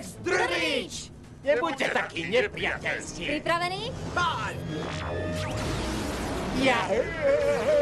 Rex Drvič! Nebuďte taký nepriateľský. Já. Ja...